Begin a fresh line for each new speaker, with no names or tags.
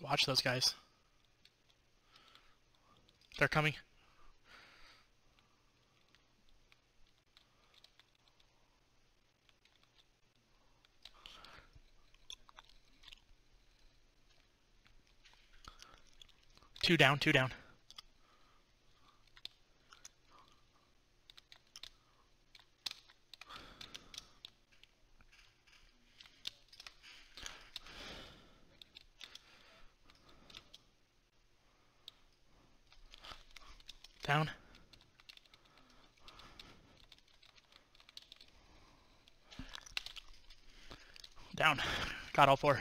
Watch those guys. They're coming. Two down, two down. Down. Down. Got all four.